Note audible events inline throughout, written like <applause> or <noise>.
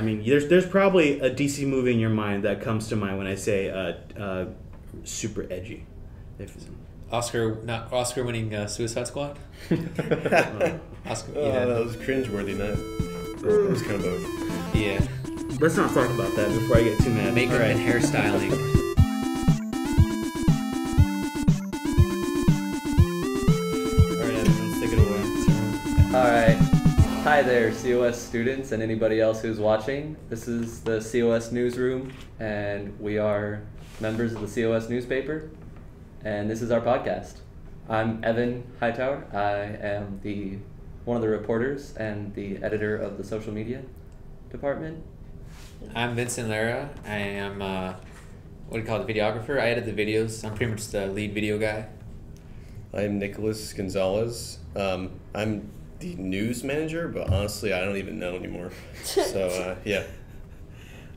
I mean, there's there's probably a DC movie in your mind that comes to mind when I say uh, uh, super edgy. If Oscar, not Oscar winning uh, Suicide Squad. <laughs> Oscar, Oh, yeah, that was cringeworthy. That that was kind of a yeah. let's not talk about that before I get too mad. Makeup All right. and hairstyling. Hi there, COS students and anybody else who's watching. This is the COS newsroom, and we are members of the COS newspaper, and this is our podcast. I'm Evan Hightower. I am the one of the reporters and the editor of the social media department. I'm Vincent Lira. I am uh, what do you call it, the videographer. I edit the videos. I'm pretty much the lead video guy. I'm Nicholas Gonzalez. Um, I'm the news manager, but honestly, I don't even know anymore. <laughs> So uh, yeah,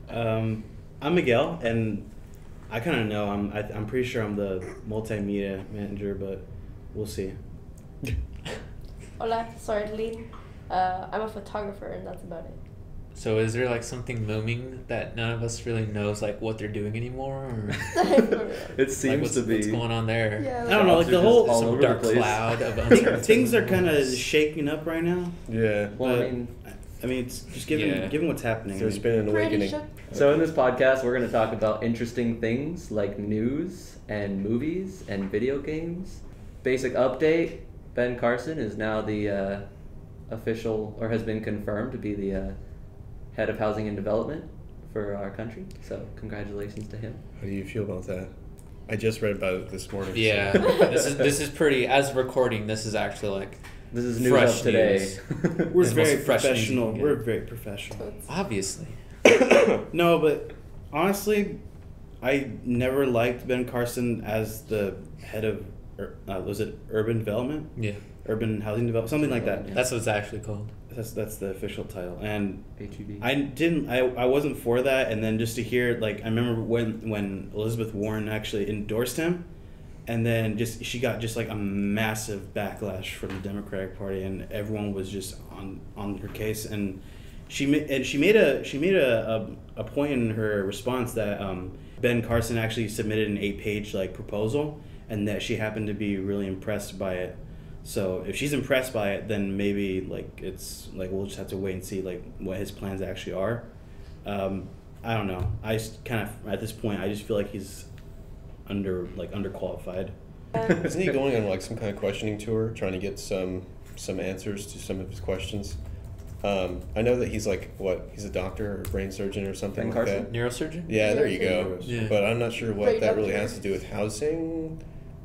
Um, I'm Miguel, and I kind of know. I'm I, I'm pretty sure I'm the multimedia manager, but we'll see. <laughs> Hola, soy Arlene. Uh, I'm a photographer, and that's about it. So is there like something looming that none of us really knows like what they're doing anymore, or <laughs> It like seems what's, to be. what's going on there? yeah, I don't know, like the whole Some dark the cloud of Things, uncertainty. things are kind of shaking up right now. yeah. Well, I mean, I mean, it's just given Yeah. given what's happening. I There's mean, been an awakening. shook. So in this podcast, we're going to talk about interesting things like news and movies and video games. Basic update: Ben Carson is now the uh, official, or has been confirmed to be the uh, head of housing and development for our country. So congratulations to him. How do you feel about that? I just read about it this morning. so- Yeah, this is this is pretty. As of recording, this is actually like This is news Fresh of today. we're very most fresh news you professional. We're very professional. Obviously. <coughs> No, but honestly, I never liked Ben Carson as the head of, uh, was it urban development, Yeah, urban housing development, something like that. That's what it's actually called. That's that's the official title, and HEB. I didn't, I, I wasn't for that, and then just to hear like I remember when when Elizabeth Warren actually endorsed him, and then just she got just like a massive backlash from the Democratic Party, and everyone was just on on her case, and she and she made a she made a, a, a point in her response that um, Ben Carson actually submitted an eight page like proposal, and that she happened to be really impressed by it. So if she's impressed by it, then maybe like it's like we'll just have to wait and see like what his plans actually are. Um, I don't know. I kind of at this point I just feel like he's under like underqualified. <laughs> Isn't he going on like some kind of questioning tour, trying to get some some answers to some of his questions? Um, I know that he's like what? He's a doctor or a brain surgeon or something Ben like Carson? that. Neurosurgeon. Yeah, there you go. Yeah. But I'm not sure what Brain that really has to do with housing.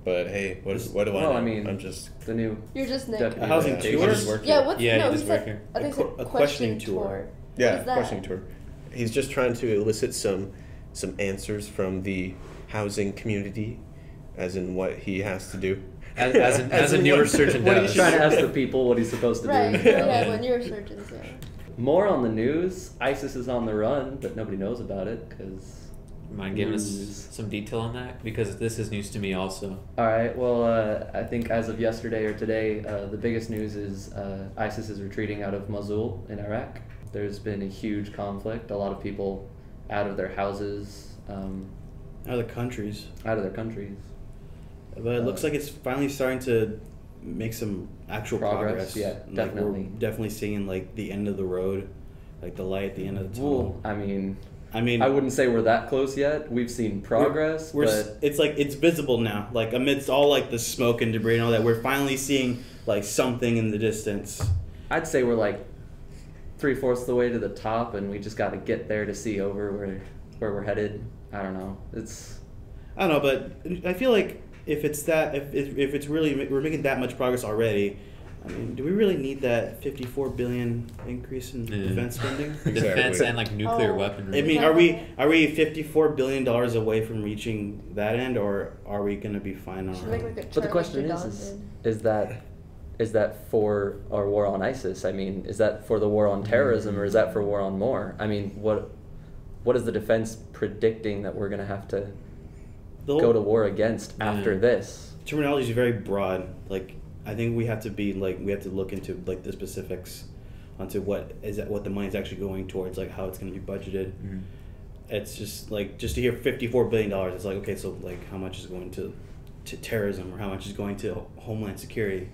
But hey, what, what do I Well, know? I mean- I'm just the new You're just Nick. deputy A housing of tour? education. Just work Yeah, here. what's Yeah, no? he He just said. here. I think A he a questioning question tour. yeah, What is that? questioning tour. He's just trying to elicit some some answers from the housing community, as in what he has to do. As, as, an, as a <laughs> in neurosurgeon What does. he's trying to ask the <laughs> people what he's supposed to Right. do. Yeah. Yeah. When you're surgeons, yeah. More on the news. ISIS is on the run, but nobody knows about it because. Mind giving us some detail on that because this is news to me also. All right. Well, uh, I think as of yesterday or today, uh, the biggest news is uh, ISIS is retreating out of Mosul in Iraq. There's been a huge conflict. A lot of people out of their houses, um, Other countries, out of their countries. but it looks like it's finally starting to make some actual Progress, progress. yeah, Like, definitely. we're definitely seeing like the end of the road, like the light at the end of the tunnel. Well, I mean, I mean, I wouldn't say we're that close yet. We've seen progress, We're, but it's like it's visible now. Like amidst all like the smoke and debris and all that, we're finally seeing like something in the distance. I'd say we're like three fourths of the way to the top, and we just got to get there to see over where where we're headed. I don't know. It's I don't know, but I feel like if it's that, if if, if it's really we're making that much progress already, I mean, do we really need that fifty-four billion increase in Yeah. defense spending? <laughs> Exactly. Defense and like nuclear Oh. weaponry. I mean, are we are we fifty-four billion dollars away from reaching that end, or are we gonna be fine on Should our own? but the question is, is is that is that for our war on ISIS? I mean, is that for the war on terrorism, or is that for war on more? I mean, what what is the defense predicting that we're gonna have to The whole go to war against after Yeah. this? terminology is very broad. Like I think we have to be like we have to look into like the specifics onto what is that what the money's actually going towards, like how it's going to be budgeted. Mhm. It's just like just to hear fifty four billion dollars. It's like okay, so like how much is going to to terrorism or how much is going to homeland security?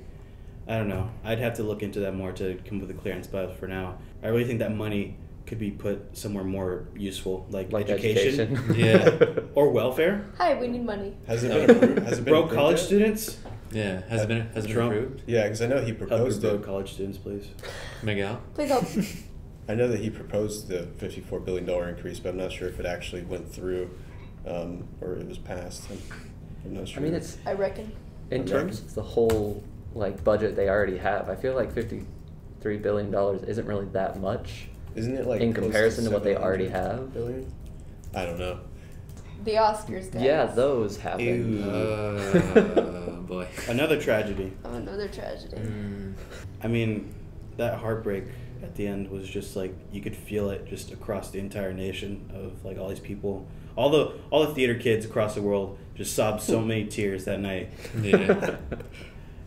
I don't know. I'd have to look into that more to come up with a clear answer. But for now, I really think that money could be put somewhere more useful, like, Like education, education. <laughs> Yeah. <laughs> or welfare. Hi, we need money. Has it been approved? Has it been Broke approved college yet? students. Yeah. Has it been has it been Trump. approved? Yeah, because I know he Help your proposed broke it. college students, please. Miguel. Please help. <laughs> I know that he proposed the fifty-four billion dollar increase, but I'm not sure if it actually went through, um, or it was passed. I'm, I'm not I mean, it's I reckon. in Okay. terms of the whole like budget they already have. I feel like fifty-three billion dollars isn't really that much. Isn't it like in close comparison to what they 700 already have? Billion? I don't know. The Oscars, guys. Yeah, those happen. Ew. Uh, <laughs> boy. Another tragedy. Oh, another tragedy. Mm. I mean, that heartbreak at the end was just like you could feel it just across the entire nation of like all these people, all the all the theater kids across the world just sobbed so many tears that night. Yeah.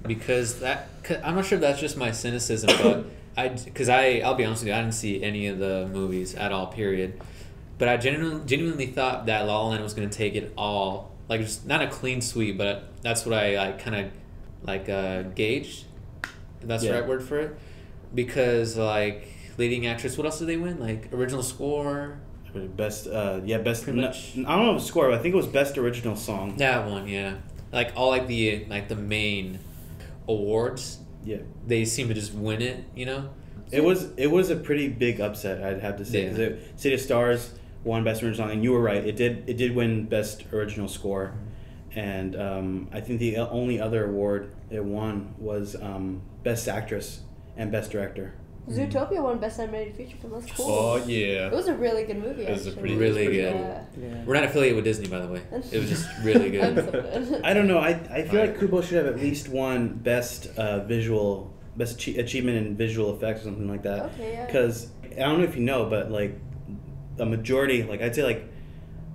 because that i I'm not sure if that's just my cynicism, but I because I I'll be honest with you, I didn't see any of the movies at all. Period. But I genuinely genuinely thought that La La Land was gonna take it all, like just not a clean sweep, but that's what I like kind of like uh, gauged. That's Yeah. the right word for it, because like leading actress, what else did they win? Like original score. Best, uh, yeah, best. Pretty no- much. I don't know the score, but I think it was best original song. That one, yeah. Like all like the like the main awards, Yeah, they seem to just win it. You know. it was it was a pretty big upset. I'd have to say. Yeah. it- City of Stars won best original song, and you were right. It did it did win best original score, and um, I think the only other award it won was um, best actress and best director. Zootopia won Best Animated Feature Film. That's cool. Oh yeah. It was a really good movie. It was a pretty- Really pretty good. Yeah. yeah. We're not affiliated with Disney, by the way. It was just really good. <laughs> so good. I don't know. I, I feel like Right. Kubo should have at least won best uh, visual, best achie- achievement in visual effects or something like that. Okay, yeah. Because I don't know if you know, but like a majority, like I'd say like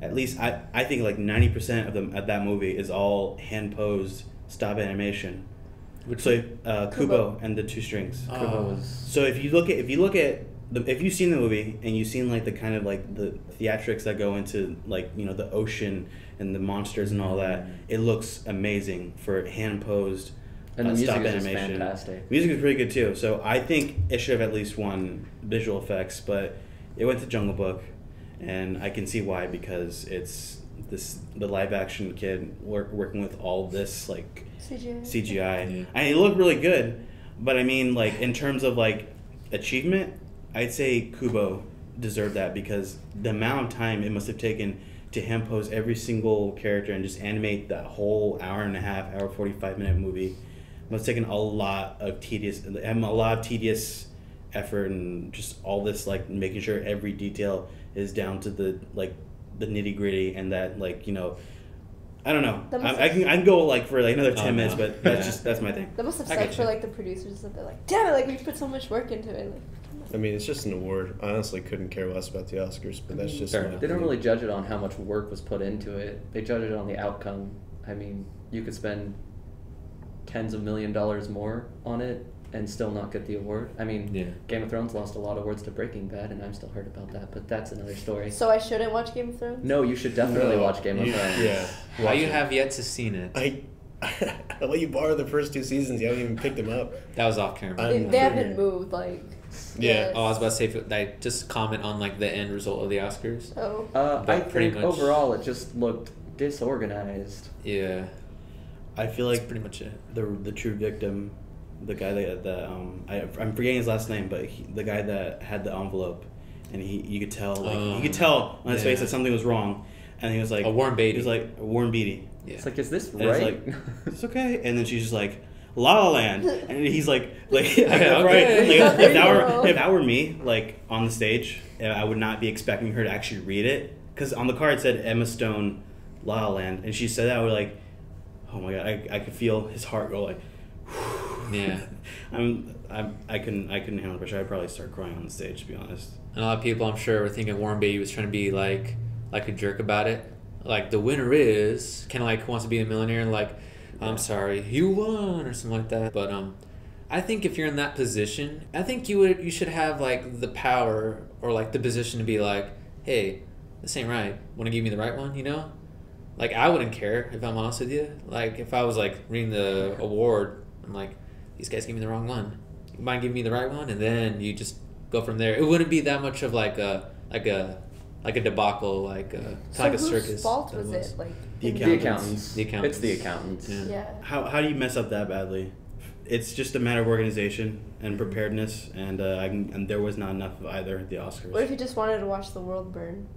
at least I, I think like ninety percent of them of that movie is all hand posed stop animation. Which So uh, Kubo Kubo. and the two strings. Oh. Kubo was So if you look at if you look at the if you've seen the movie and you've seen like the kind of like the theatrics that go into like you know the ocean and the monsters and all that, it looks amazing for hand posed And the uh, music stop is animation. fantastic. Music is pretty good too. So I think it should have at least won visual effects, but it went to Jungle Book, and I can see why because it's this the live action kid work, working with all this like CGI. CGI. Yeah. I it looked really good, but I mean, like in terms of like achievement, I'd say Kubo deserved that because the amount of time it must have taken to him pose every single character and just animate that whole hour and a half, hour forty five minute movie must have taken a lot of tedious, a lot of tedious effort and just all this like making sure every detail is down to the like the nitty gritty and that like you know. I don't know. I, I can I can go like for like another Oh, ten no. minutes, but that's Yeah. just that's my thing. That must have sucked for like the producers that they're like, damn it, like we put so much work into it. Like, I mean, it's just an award. I honestly couldn't care less about the Oscars, but that's just Fair my. They don't really judge it on how much work was put into it. They judge it on the outcome. I mean, you could spend tens of million dollars more on it and still not get the award. I mean, Yeah. Game of Thrones lost a lot of awards to Breaking Bad, and I'm still hurt about that. But that's another story. so I shouldn't watch Game of Thrones. No, you should definitely No, watch Game of Thrones. Yeah. How watch you it. have yet to seen it? I <laughs> I let you borrow the first two seasons. You haven't even picked them up. That was off camera. They, I'm they haven't moved like. Yeah. yes. oh, I was about to say, if- like, just comment on like the end result of the Oscars. Oh. Uh, I pretty think much- overall it just looked disorganized. Yeah, I feel that's like pretty much it. the the true victim, the guy that the um I I'm forgetting his last name, but he, the guy that had the envelope, and he you could tell like you Um, could tell on his face that something was wrong, and he was like a Warren Beatty. He was like a Warren Beatty. Yeah. It's like, is this And it's right? like <laughs> it's okay, and then she's just like La La Land, and he's like like <laughs> Yeah, <laughs> right. okay. Like, if that were if that were me like on the stage, uh, I would not be expecting her to actually read it because on the card it said Emma Stone La La Land, and she said that I was like, oh my god, I, I could feel his heart go like. <sighs> <laughs> Yeah. I'm, I'm, I couldn't, I couldn't handle the pressure. I'd probably start crying on the stage, to be honest. And a lot of people, I'm sure, were thinking Warren Beatty was trying to be like like a jerk about it. Like the winner is kind of like wants to be a millionaire and like, I'm sorry, you won or something like that. But um, I think if you're in that position, I think you would you should have like the power or like the position to be like, hey, this ain't right. Want to give me the right one? You know, like I wouldn't care if I'm honest with you. Like if I was like reading the award, I'm like, these guys gave me the wrong one. You mind giving me the right one, and then you just go from there. It wouldn't be that much of like a like a like a debacle, like a So like a whose circus. fault that was it? Like The in- The Accountants. accountants. The accountants. It's the accountants. Yeah. Yeah. How, how do you mess up that badly? It's just a matter of organization and preparedness, and uh, I can, and there was not enough of either at the Oscars. What if you just wanted to watch the world burn?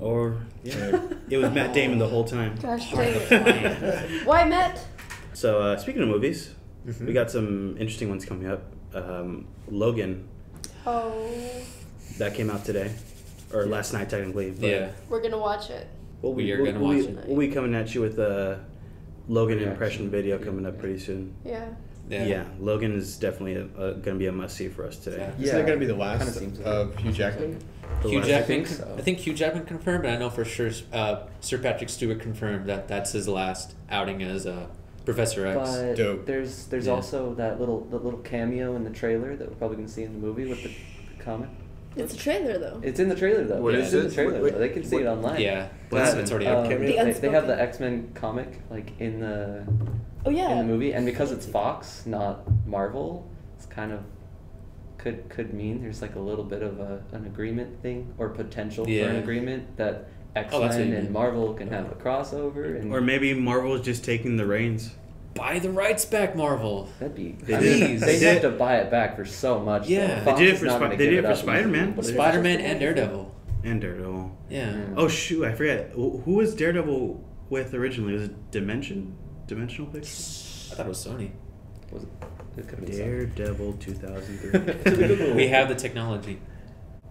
or yeah, it was Matt Damon the whole time. Gosh dang it. Why Matt? So uh, speaking of movies, Mhm. we got some interesting ones coming up. Um, Logan Oh, that came out today, or last night technically. But Yeah. we're gonna watch it. we'll We are we'll, gonna we'll watch be, it. We'll be coming at you with a Logan Reaction. impression video coming up pretty soon. Yeah. Yeah, Logan is definitely a, a, going to be a must see for us today. Isn't that going to be the Kinda last seems of it. Hugh Jackman? The Hugh last- Jackman. think so. I think Hugh Jackman confirmed, and I know for sure uh, Sir Patrick Stewart confirmed that that's his last outing as uh, Professor X. But Dope. there's there's Yeah. also that little the little cameo in the trailer that we're probably gonna see in the movie with the comic. It's a trailer though. It's in the trailer though. What it's is in it? the trailer Wait, though. They can see what- it online. yeah, What it's, happened? it's already Um, up. cameo? they, The they have the. X Men comic like in the Oh yeah. in the movie, and because it's Fox, not Marvel, it's kind of could could mean there's like a little bit of a, an agreement thing or potential for an agreement that X Oh, that's what Men you and mean. Marvel can have a crossover, and Or maybe Marvel is just taking the reins. Buy the rights back, Marvel. that'd be. They I did. mean, They they have to buy it back for so much. Yeah. They did it is for not they did it it for Spider-Man. but Spider Man and Daredevil. And Daredevil. Yeah. Mm. Oh shoot, I forget. Who who was Daredevil with originally? Was it Dimension? Dimensional Pictures? I thought it was Sony. Was it? It could have been Daredevil 2003. <laughs> we have the technology.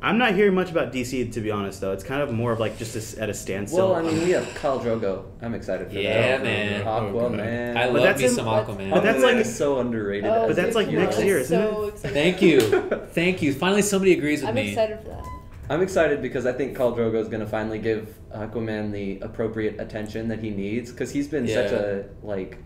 I'm not hearing much about DC to be honest though. It's kind of more of like just a s at a standstill. Well, I mean, we have Khal Drogo. I'm excited for Yeah, that. man. Aquaman. Oh, I love that's me in- some But- Aquaman. but that's like- is so underrated. Oh, But that's like hero. next I'm year, isn't so it? Excited. Thank you, <laughs> thank you. Finally, somebody agrees with I'm me. excited for that. I'm excited because I think Khal Drogo is going to finally give Aquaman the appropriate attention that he needs because he's been such a like,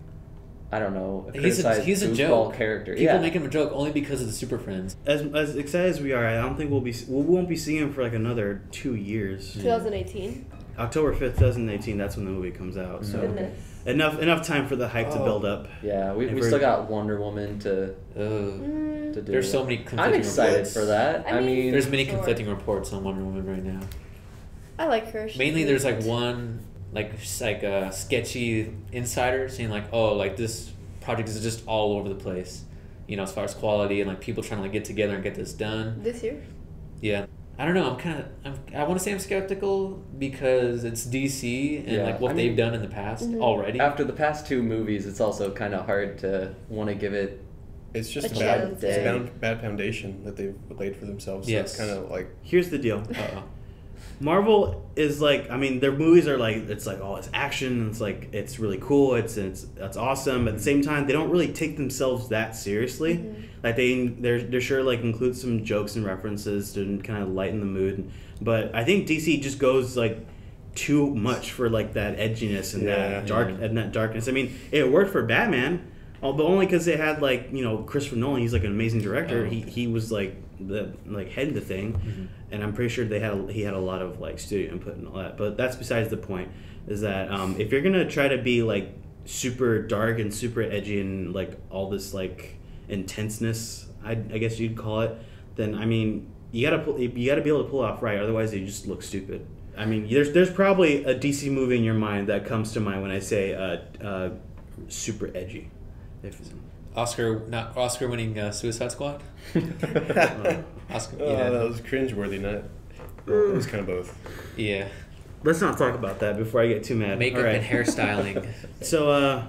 I don't know, a He's a, criticized he's a joke. character. People yeah. make him a joke only because of the Super Friends. as as excited as we are, I don't think we'll be we won't be seeing him for like another two years. 2018. October 5th, 2018. That's when the movie comes out. So Goodness. enough enough time for the hype to Oh. build up. Yeah, we, And we still got Wonder Woman to, Ugh. Mm, to do. There's so many conflicting I'm excited reports. for that. I I mean, mean- There's many Sure. conflicting reports on Wonder Woman right now. I like her. She's Mainly, there's like cute. one like like a sketchy insider saying like, oh, like this project is just all over the place. You know, as far as quality and like people trying to like get together and get this done. this year. Yeah. I don't know. I'm kind of. I'm, I want to say I'm skeptical because it's DC and Yeah, like what I they've mean- done in the past Mhm. already. after the past two movies, it's also kind of hard to want to give it. It's just A a bad, it's a bad, bad foundation that they've laid for themselves. So Yes. it's kind of like Here's the deal. Uh-oh. Marvel is like I mean their movies are like it's like oh it's action it's like it's really cool it's it's that's awesome but at the same time they don't really take themselves that seriously Mhm. like they they're they're sure like include some jokes and references to kind of lighten the mood but I think DC just goes like too much for like that edginess and Yeah. that dark Yeah. and that darkness I mean it worked for Batman but only because they had like you know Christopher Nolan he's like an amazing director Oh. he he was like the like head of the thing Mhm. and I'm pretty sure they had a, he had a lot of like studio input and all that. But that's besides the point. Is that um, if you're gonna try to be like super dark and super edgy and like all this like intenseness, I, I guess you'd call it, then I mean you gotta pull, you gotta be able to pull off right. Otherwise, you just look stupid. I mean, there's there's probably a DC movie in your mind that comes to mind when I say uh, uh, super edgy. If Oscar not Oscar winning uh, Suicide Squad. <laughs> oh, Oscar. that was cringeworthy. Not well, it was kind of both. Yeah. let's not talk about that before I get too mad. Makeup All right. and hairstyling. <laughs> So, uh,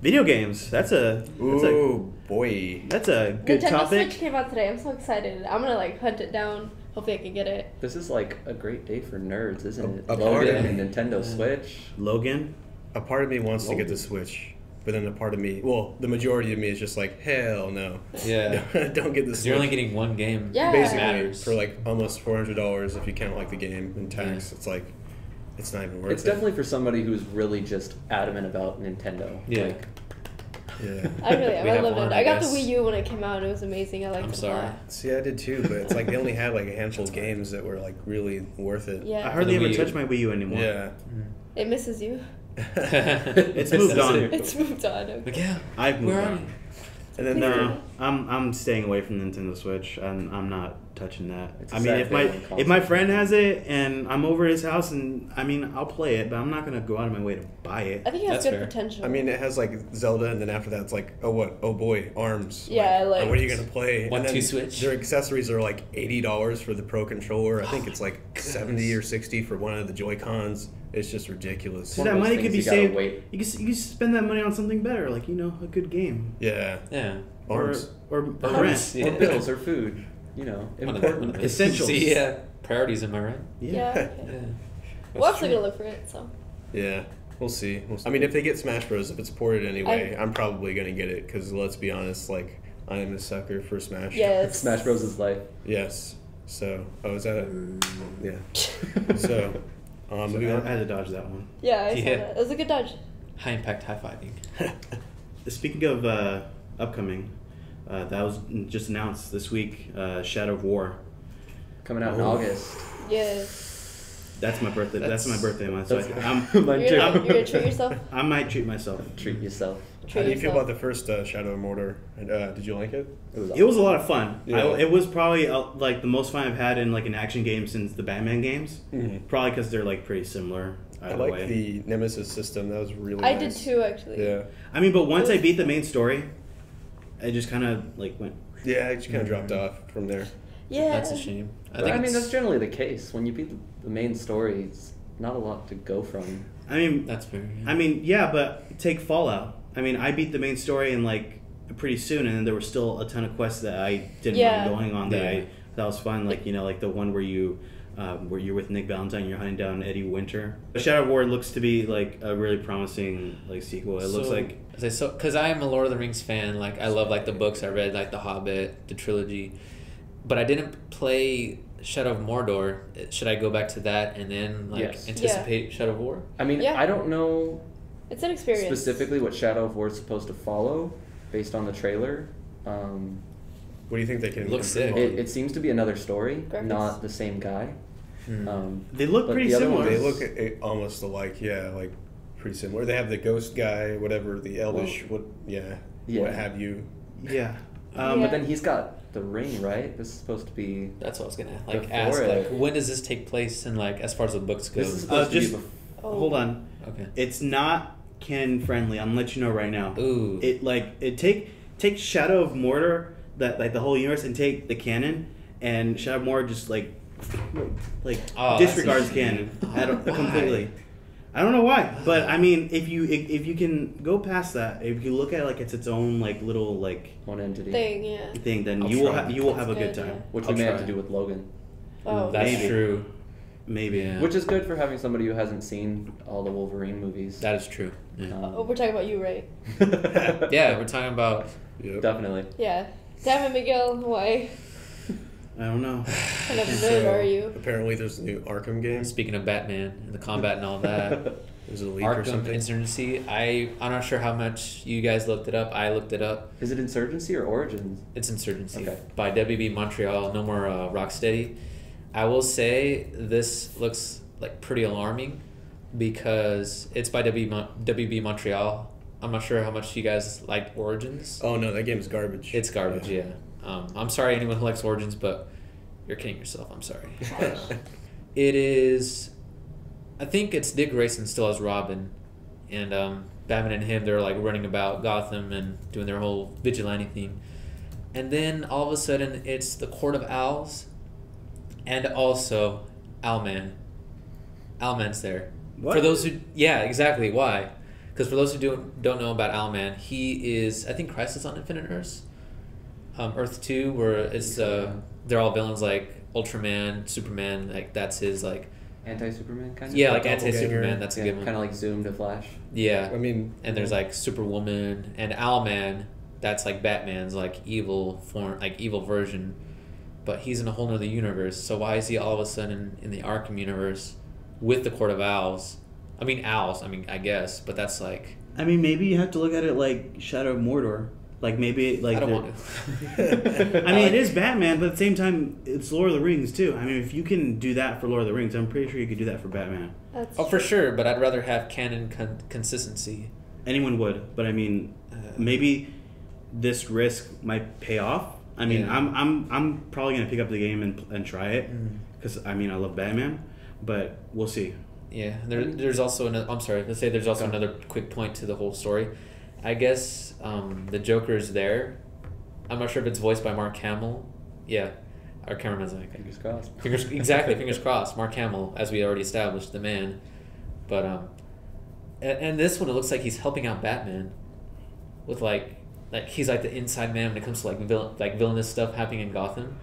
video games. That's a that's a Ooh boy. that's a good Nintendo topic. Switch came out today. I'm so excited. I'm gonna like hunt it down. Hopefully, I can get it. This is like a great day for nerds, isn't it? A- a Logan party. and Nintendo Switch. Logan. A part of me wants to get the Switch, but then a part of me, well, the majority of me is just like, hell no. Yeah. <laughs> Don't get the 'Cause Switch. You're only getting one game. Yeah. Basically, matters. for like almost four hundred dollars if you count like the game and tax. Yeah. It's like, it's not even worth It's it. It's definitely for somebody who's really just adamant about Nintendo. Yeah. Like, Yeah. <laughs> I really, We I have loved one, it. I I got the Wii U when it came out, and it was amazing. I liked I'm it sorry. a lot. See, I did too, but it's like they only had like a handful of games that were like really worth it. Yeah, I hardly ever touch my Wii U anymore. Yeah. Mm. it misses you. It's moved on. It's moved on. Okay. Like, yeah. I've moved Where are on. you? And then Please there, No, I'm I'm staying away from the Nintendo Switch. I'm I'm not touching that. It's a I mean, if my if my friend has it and I'm over his house and I mean I'll play it, but I'm not gonna go out of my way to buy it. I think it has That's good fair. potential. I mean, it has like Zelda, and then after that, it's like, oh what? Oh boy, Arms. Yeah, like, like- what are you gonna play? One, and then two, Switch. Their accessories are like eighty dollars for the Pro controller. I think Oh it's like goodness. seventy or sixty for one of the Joy Cons. It's just ridiculous. See, that money could be you saved. wait. You can you can spend that money on something better, like you know a good game Yeah, Yeah. Arms. or or, or Arms. rent. Yeah. <laughs> Or bills or food. You know, One of the- one important. Essentials. See, yeah. Priorities, am I right? yeah. Yeah. okay. <laughs> Yeah. We're also gonna look for it. So yeah. We'll see. We'll see. I mean, if they get Smash Bros, if it's ported anyway, I, am probably gonna get it because let's be honest, like I am a sucker for Smash. yeah, <laughs> Smash Bros. is life. Yes. So, oh, is that it? Mm. Yeah. So, um, So moving I, I on. had to dodge that one. Yeah, I saw that. It was a good dodge. High impact high fiving. <laughs> Speaking of uh, upcoming, uh, that was just announced this week. Uh, Shadow of War. Coming out in Oh. August. Yes. That's my birthday. That's, That's- my birthday month. So That's- I, I'm, <laughs> Mine You're too. gonna, you're gonna treat yourself. I might treat myself. Treat yourself. How Treat do you feel about the first uh, Shadow of Mordor? And, Uh, did you like it? It was. It was a lot of fun. Yeah. I, it was probably uh, like the most fun I've had in like an action game since the Batman games. Mhm. Probably because they're like pretty similar. I like way. the Nemesis system. That was really. I did too, actually. Yeah. I mean, but once I beat the main story, I just kind of like went. Yeah, it just kind of dropped off from there. Yeah. That's a shame. I think I, mean, that's generally the case. When you beat the, the main story, it's not a lot to go from. I mean, that's fair. yeah. I mean, yeah, but take Fallout. I mean, I beat the main story in like pretty soon, and then there were still a ton of quests that I didn't Yeah. mind going on that Yeah. I that was fun. Like you know, like the one where you. Um, where you're with Nick Valentine, you're hunting down Eddie Winter. Shadow of War looks to be like a really promising like sequel. It looks like As I so because I am a Lord of the Rings fan. Like I love like the books I read, like The Hobbit, the trilogy, but I didn't play Shadow of Mordor. Should I go back to that and then like Yes. anticipate Shadow of War? I mean, Yeah. I don't know It's an experience. specifically what Shadow of War is supposed to follow based on the trailer. Um, What do you think they can? Look improve sick. it, it seems to be another story, Graphics. not the same guy. Hmm. Um, they look pretty the similar. They look at, it almost alike. Yeah, like pretty similar. They have the ghost guy, whatever the elvish, what yeah, Yeah. what have you. yeah. Um, Yeah. But then he's got the ring, right? This is supposed to be. That's what I was gonna like ask. it. Like when does this take place? And like as far as the books go. This is Uh, just- to be. Oh. Hold on. okay. It's not canon friendly. I'm gonna let you know right now. Ooh. It like it take take Shadow of Mordor that like the whole universe and take the canon and Shadow of Mordor just like like Oh, disregards canon shame. I don't, Why? completely. I don't know why, but I mean, if you if, if you can go past that, if you look at it like it's its own like little like one entity, Thing, yeah. thing, then I'll you will try. ha- you will That's have a good good, time. yeah. which I'll we may have to do with Logan, Oh, That's Maybe. true. Maybe. Yeah. which is good for having somebody who hasn't seen all the Wolverine movies. That is true. Yeah. Um, Oh, we're talking about you, right? <laughs> <laughs> yeah, we're talking about Yep. Definitely. Yeah. Damn it, Miguel. Why? I don't know. <sighs> kind of So, nerd are you? Apparently, there's a new Arkham game. speaking of Batman and the combat and all that. <laughs> There's a leak or something. Insurgency. I I'm not sure how much you guys looked it up. I looked it up. Is it Insurgency or Origins? It's Insurgency Okay. by WB Montreal. No more uh, Rocksteady. I will say this looks like pretty alarming because it's by WB, Mon- WB Montreal. I'm not sure how much you guys like Origins. oh no, that game's garbage. It's garbage, yeah. Um, I'm sorry, anyone who likes Origins, but you're kidding yourself. I'm sorry. Uh, <laughs> it is. I think it's Dick Grayson still as Robin, and um, Batman and him they're like running about Gotham and doing their whole vigilante thing, and then all of a sudden it's the Court of Owls, and also Owlman. Owlman's there. What? For those who, yeah, exactly. Why? Because for those who don't don't know about Owlman, he is I think Crisis on Infinite Earths, um, Earth Two, where it's uh, they're all villains like Ultraman, Superman. Like that's his like Anti Superman kind of. yeah, like anti Superman. That's a yeah, good one. kind of like Zoom to Flash. yeah, I mean, and there's like Superwoman and Owlman. That's like Batman's like evil form, like evil version, but he's in a whole nother universe. So why is he all of a sudden in the Arkham universe with the Court of Owls? I mean owls. I mean I guess, but that's like I mean, maybe you have to look at it like Shadow of Mordor. Like maybe like I don't want to. <laughs> I mean, it is <laughs> Batman, but at the same time, it's Lord of the Rings too. I mean, if you can do that for Lord of the Rings, I'm pretty sure you could do that for Batman. That's Oh, for sure, but I'd rather have canon con- consistency. Anyone would, but I mean, Uh, maybe this risk might pay off. I mean, Yeah. I'm I'm I'm probably gonna pick up the game and and try it Mm. because I mean I love Batman, but we'll see. Yeah, there, there's also another. I'm sorry. Let's say there's also another quick point to the whole story. I guess um, the Joker is there. I'm not sure if it's voiced by Mark Hamill. Yeah, our cameraman's like Fingers crossed. fingers exactly <laughs> fingers crossed. Mark Hamill, as we already established, the man. But um, and, and this one it looks like he's helping out Batman, with like like he's like the inside man when it comes to like villain like villainous stuff happening in Gotham,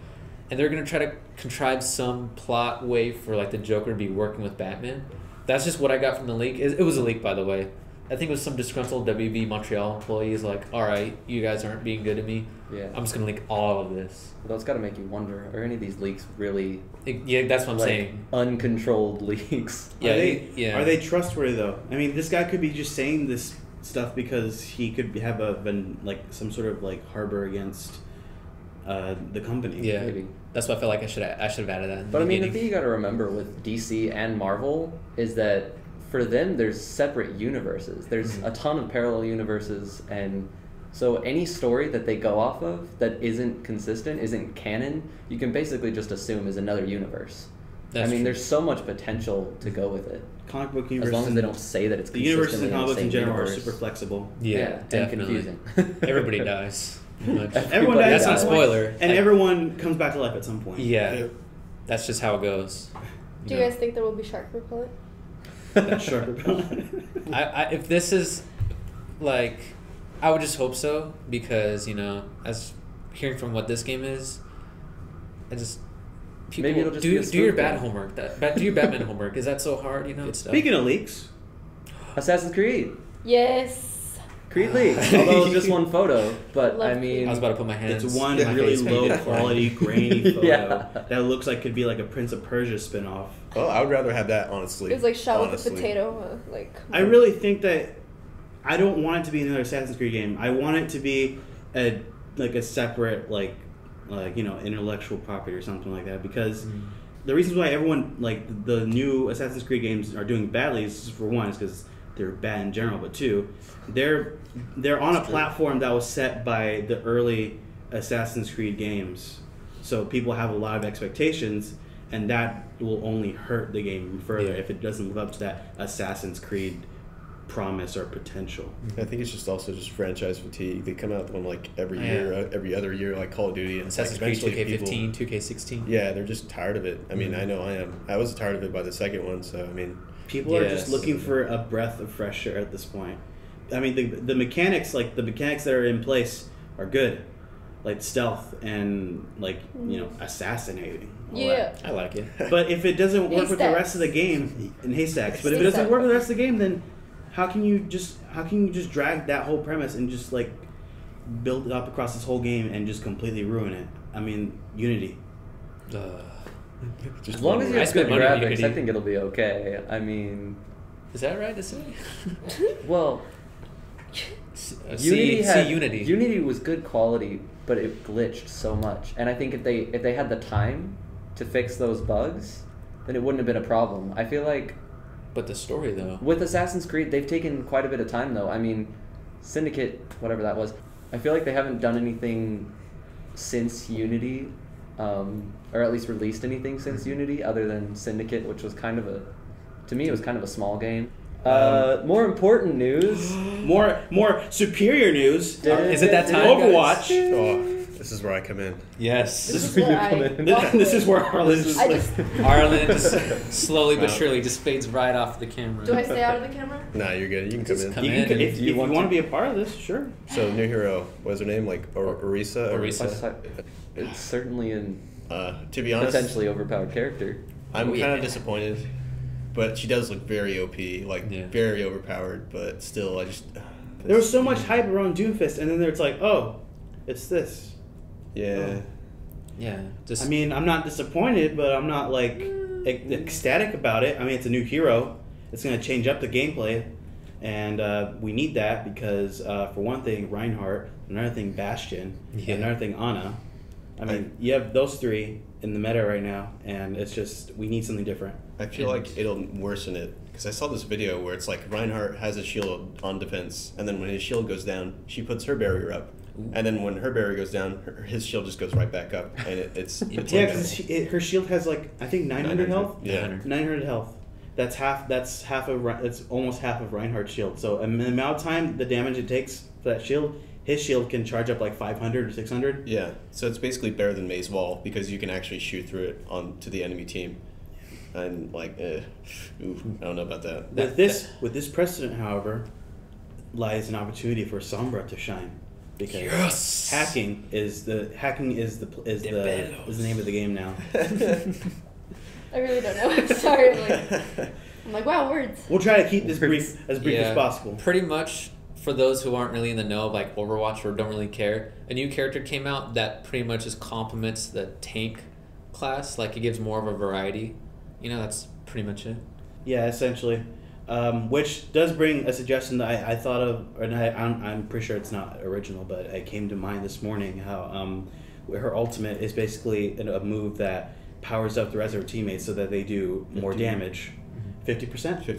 and they're gonna try to contrive some plot way for like the Joker to be working with Batman. That's just what I got from the leak. It, it was a leak, by the way. I think it was some disgruntled WB Montreal employees like, all right, you guys aren't being good to me. Yeah. I'm just gonna leak all of this. Well, that's got to make you wonder: Are any of these leaks really It- yeah, that's what I'm like saying. uncontrolled <laughs> leaks? Yeah, are they yeah. are they trustworthy though? I mean, this guy could be just saying this stuff because he could have a been like some sort of like harbor against uh, the company. Yeah, Maybe. that's why I felt like I should I should have added that. In But the I mean, the thing you got to remember with DC and Marvel is that for them, there's separate universes. There's Mhm. a ton of parallel universes, and so any story that they go off of that isn't consistent, isn't canon, you can basically just assume is another universe. That's I mean, true. there's so much potential to go with it. Comic book universe. As long as they don't say that it's the universes consistently in in comic books in same general are super flexible. yeah, yeah, and definitely. confusing. <laughs> Everybody <laughs> dies. Everybody Everyone dies That's at not a spoiler. and I- everyone comes back to life at some point. Yeah, that's just how it goes. Do you guys think there will be shark repellent? That's <laughs> sharp. I, I if this is like, I would just hope so because you know, as hearing from what this game is, I just people Maybe it'll just do be a do your spoof bad homework. That ba- do your Batman homework. Is that so hard? You know, it's Speaking of leaks, Assassin's Creed. Yes. Creed leaks. <laughs> Although it's just one photo, but I mean, I was about to put my hands. it's one in my really face, low quality, grainy <laughs> photo Yeah. that looks like could be like a Prince of Persia spinoff. Oh, I would rather have that honestly. It was like shot with a potato. Uh, like. I really think that I don't want it to be another Assassin's Creed game. I want it to be a like a separate like like you know intellectual property or something like that because Mm. the reasons why everyone like the new Assassin's Creed games are doing badly is for one is because they're bad in general, but two, they're they're on a platform that was set by the early Assassin's Creed games, so people have a lot of expectations, and that will only hurt the game further Yeah. if it doesn't live up to that Assassin's Creed promise or potential. I think it's just also just franchise fatigue. They come out with one like every Yeah. year, uh, every other year, like Call of Duty, and it's like Assassin's Creed eventually 2K15, people- 2K16. Yeah, they're just tired of it. I mean, Mhm. I know I am. I was tired of it by the second one, so I mean, People are just looking for a breath of fresh air at this point. I mean, the, the mechanics, like the mechanics that are in place, are good, like stealth and like you know assassinating. All that. Yeah. I like it. <laughs> But if it doesn't work with the rest of the game, in haystacks. But if it doesn't work with the rest of the game, then how can you just how can you just drag that whole premise and just like build it up across this whole game and just completely ruin it? I mean, Unity. Uh, just as long as you have good graphics, I think it'll be okay. I mean, is that right to say? <laughs> well, <laughs> S- uh, Unity see, had see Unity. Unity was good quality, but it glitched so much. And I think if they if they had the time to fix those bugs, then it wouldn't have been a problem. I feel like But the story though. with Assassin's Creed, they've taken quite a bit of time though. I mean, Syndicate, whatever that was, I feel like they haven't done anything since Unity, um, or at least released anything since Unity, other than Syndicate, which was kind of a, to me, it was kind of a small game. Uh, more important news. <gasps> More more superior news. Is it that time, Overwatch. This is where I come in. Yes. This is where where you I. come in. This, this is where Harlan is I like. <laughs> Arlen just <laughs> slowly but surely just fades right off the camera. Do I stay out of the camera? Nah, you're good. You can come Just in. come You in can, and- if, you if you want want to to- be a part of this, sure. So new hero, what's her name? Like or- Orisa? Orisa. It's certainly an Uh, to be honest, potentially overpowered character. I'm Oh, kind yeah. of disappointed, but she does look very OP, like Yeah. very overpowered. But still, I just There was so <sighs> much hype around Doomfist, and then it's like, oh, it's this. Yeah. Yeah. Just I mean, I'm not disappointed, but I'm not like ec- ecstatic about it. I mean, it's a new hero. It's gonna change up the gameplay, and uh, we need that because uh, for one thing, Reinhardt, another thing, Bastion, Yeah. another thing, Ana. I mean, you have those three in the meta right now, and it's just we need something different. I feel And- like it'll worsen it because I saw this video where it's like Reinhardt has a shield on defense, and then when his shield goes down, she puts her barrier up, and then when her barrier goes down, her, his shield just goes right back up, and it, it's, it's <laughs> Yeah, like a- because her shield has like I think 900 health. Yeah. 900. 900 health. That's half. That's half of. Re- That's almost half of Reinhardt's shield. So um, the amount of time the damage it takes for that shield, his shield can charge up like 500 or 600. Yeah, so it's basically better than Mei's Wall because you can actually shoot through it on to the enemy team, and like, eh, ooh, I don't know about that. With this, with this precedent, however, lies an opportunity for Sombra to shine, because Yes! hacking is the hacking is the is De the is the name of the game now. <laughs> I really don't know. I'm <laughs> sorry. I'm like, I'm like, wow, words. We'll try to keep this Words. brief as brief as possible. Pretty much for those who aren't really in the know of like Overwatch or don't really care, a new character came out that pretty much just complements the tank class. Like it gives more of a variety. You know, that's pretty much it. Yeah, essentially. Um, which does bring a suggestion that I, I thought of, and I, I'm, I'm pretty sure it's not original, but it came to mind this morning how um, her ultimate is basically a move that powers up the rest of her teammates so that they do more 50. damage. 50%? Fifty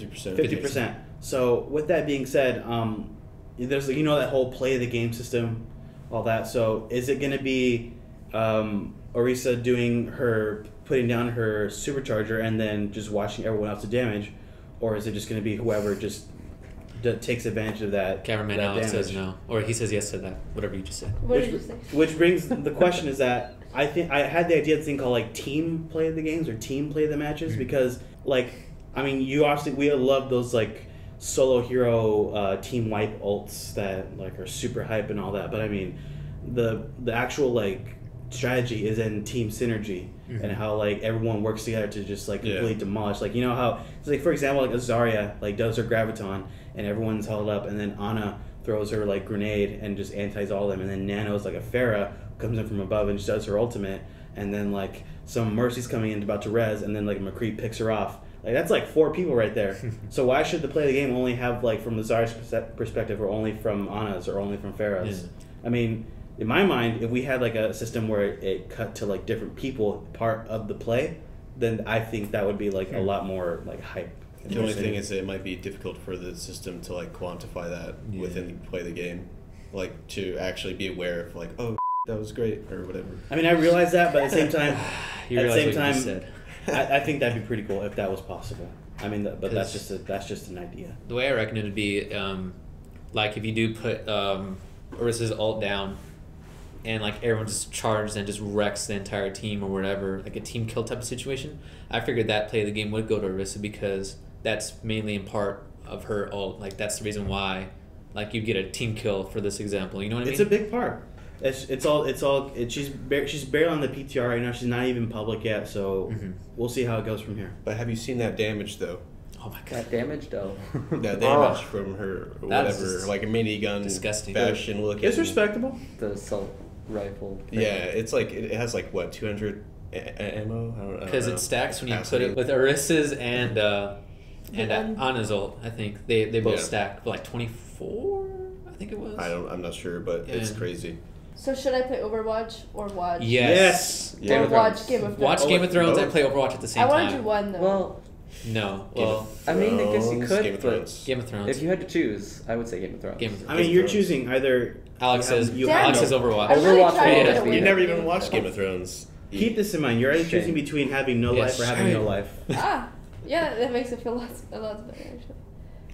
percent. Fifty percent. So with that being said, um, there's you know that whole play the game system, all that. So is it going to be um, Orisa doing her putting down her supercharger and then just watching everyone else do damage, or is it just going to be whoever just d- takes advantage of that? Cameraman that Alex says no, or he says yes to that. Whatever you just said. What which, did you say? which brings the question is that I think I had the idea of thing called like team play the games or team play the matches Mm-hmm. because like I mean you obviously we love those like solo hero uh, team wipe ults that like are super hype and all that but I mean the the actual like strategy is in team synergy and mm-hmm. how like everyone works together to just like Yeah. completely demolish. Like you know how it's like for example like a Zarya like does her graviton and everyone's held up and then Ana throws her like grenade and just antis all of them and then Nano's like a Pharah comes in from above and she does her ultimate and then like some Mercy's coming in about to res and then like McCree picks her off. Like that's like four people right there. <laughs> So why should the play of the game only have like from the Zarya's perspective or only from Ana's or only from Pharah's Yeah. I mean, in my mind, if we had like a system where it, it cut to like different people part of the play, then I think that would be like a lot more like hype. The only thing is, it might be difficult for the system to like quantify that Yeah. within the play the game, like to actually be aware of like, oh, that was great or whatever. I mean, I realize that, but at the same time, <sighs> You at the same time, said. I, I think that'd be pretty cool if that was possible. I mean, but that's 'Cause- just a, that's just an idea. The way I reckon it would be, um, like if you do put um, Orisa's ult down, and like everyone just charges and just wrecks the entire team or whatever, like a team kill type of situation. I figured that play of the game would go to Orisa because that's mainly in part of her ult. Like that's the reason why, like you get a team kill for this example. You know what I mean? It's a big part. It's, it's all it's all it, she's bar- she's barely on the PTR right now. She's not even public yet, so Mhm. we'll see how it goes from here. But have you seen that damage though? oh my god. That damage though. <laughs> That Oh. damage from her or whatever, like a minigun, disgusting. bastion looking. It's respectable. the assault rifle. thing. Yeah, it's like it it has like what two hundred ammo. I don't- I Because it stacks when you put Capacity. it with Orisa's and uh, and The uh, un- I think they they both Yeah. stack like twenty four. I think it was. I don't. I'm not sure, but it's Yeah. crazy. So should I play Overwatch or watch? Yes. Yeah. Or Game of watch Thrones. Game of Thrones. Watch Game of Thrones and play Overwatch at the same time. I want to time. do one though. Well, No. Game Well, of I mean, I guess you Thrones, could, Game of but- Thrones. Game of Thrones. if you had to choose, I would say Game of Thrones. Game of Thrones. I mean, you're choosing either. Alex you says you Alex it. says Overwatch. I'm really Overwatch trying to get get You from never Game even watched Game of Thrones. Keep this in mind. You're either choosing between having no Yes, life or having no life. <laughs> Ah, yeah, that makes it feel lots, a lot better actually.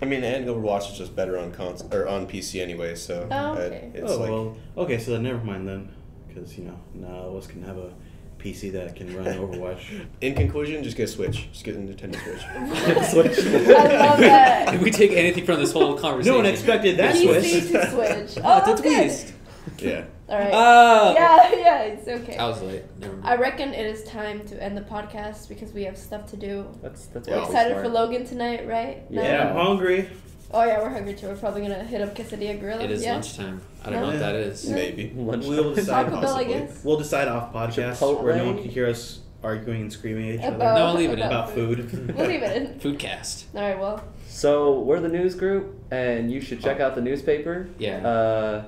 I mean, and Overwatch is just better on cons or on PC anyway. So Oh, uh, okay. it's oh like well, okay. So then never mind then, because you know none of us can have a PC that can run <laughs> Overwatch. in conclusion, just get a Switch. Just get a Nintendo Switch. <laughs> Switch. I love <laughs> that. If we take anything from this whole conversation, No one expected that PC switch. to switch. Oh, Oh, it's a that's good. twist. yeah. All right. Oh. yeah, yeah, it's okay. I was late. Never mind. I reckon it is time to end the podcast because we have stuff to do. That's that's We're what excited for Logan tonight, right? Yeah. Yeah, I'm hungry. Oh yeah, we're hungry too. We're probably gonna hit up Quesadilla Grill. It is yeah. lunchtime. I don't know what that is. Yeah. Maybe. <laughs> We'll decide. Taco Bell, I guess. We'll decide off podcast Chipotle. where no one can hear us arguing and screaming at each other About, No, <laughs> we'll leave it in. about <laughs> food. We'll leave it in. Foodcast. All right. Well, So we're the news group, and you should check out the newspaper. Yeah. Uh,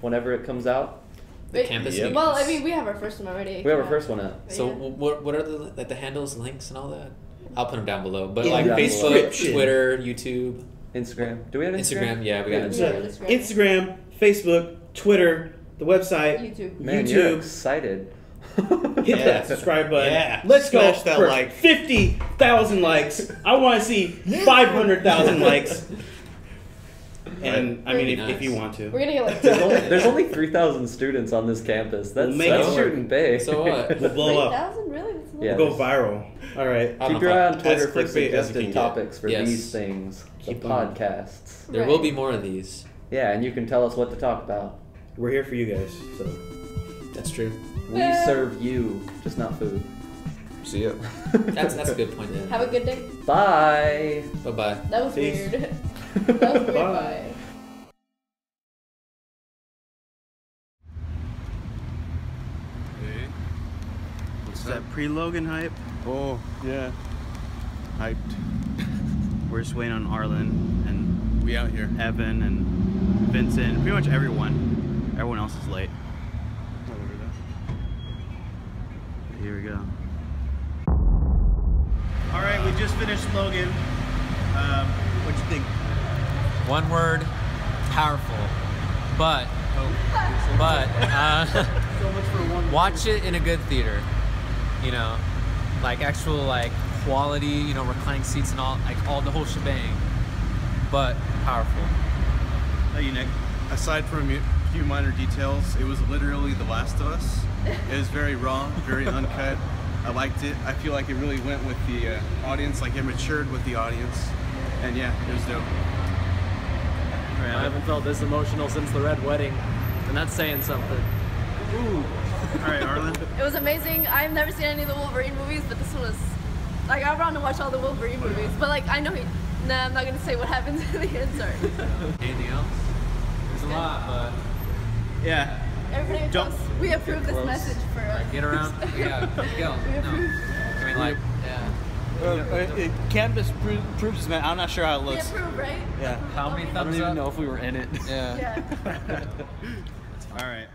whenever it comes out, The Wait, campus. Yep. news. well, I mean, we have our first one already. we have our first one out. So Yeah. what what are the like the handles, links, and all that? I'll put them down below. But In like Facebook. Twitter, YouTube, Instagram. Do we have Instagram? Instagram. Yeah, we got Yeah. Instagram. Yeah. Instagram, Facebook, Twitter, the website, YouTube. Man, you're excited. Hit Yeah. that subscribe button. Yeah. Let's go Smash that for like. fifty thousand likes. I want to see <laughs> five hundred thousand likes. <laughs> And I mean, if, Very if you want to, We're gonna get like. There's only, <laughs> there's only 3,000 students on this campus. That's, We'll make that's it work. shooting big. So what? <laughs> we'll blow up. 3,000? Really? That's a. Yeah. We'll go viral. All right. I don't Keep your eye on Twitter As for clickbait as you suggested topics for Yes. these things, Keep them. podcasts. I- There will be more of these. Yeah, and you can tell us what to talk about. We're here for you guys. So That's true. We Eh. serve you, just not food. See ya. <laughs> That's that's a good point. Then. Have a good day. Bye. Bye bye. That was Peace. weird. that was weird. Bye. Bye. pre-Logan hype? Oh, yeah. Hyped. <laughs> We're just waiting on Arlen and We out here. Evan and Vincent. Pretty much everyone. Everyone else is late. Here we go. All right, we just finished Logan. Um, what'd you think? One word, powerful. But, but, uh, <laughs> <laughs> watch it in a good theater. You know, like actual like quality, you know, reclining seats and all, like all the whole shebang. But powerful. How you, Nick? Aside from a few minor details, it was literally The Last of Us. It was very raw, very uncut. I liked it. I feel like it really went with the uh, audience, like it matured with the audience. And yeah, it was dope. I haven't felt this emotional since the Red Wedding, and that's saying something. All right, Arlen. It was amazing. I've never seen any of the Wolverine movies, but this one was like I want to watch all the Wolverine movies. But like I know he. Nah, I'm not gonna say what happens <laughs> in the end. Sorry. Anything else? There's a lot, but Yeah. Everybody Don't- close. We approve this message for us. get around. <laughs> Yeah, keep going. No. I mean, like, yeah. Uh, Campus pro- proves his man. I'm not sure how it We looks. approve, right? Yeah. How many thumbs I don't even up? know if we were in it. Yeah. Yeah. <laughs> All right.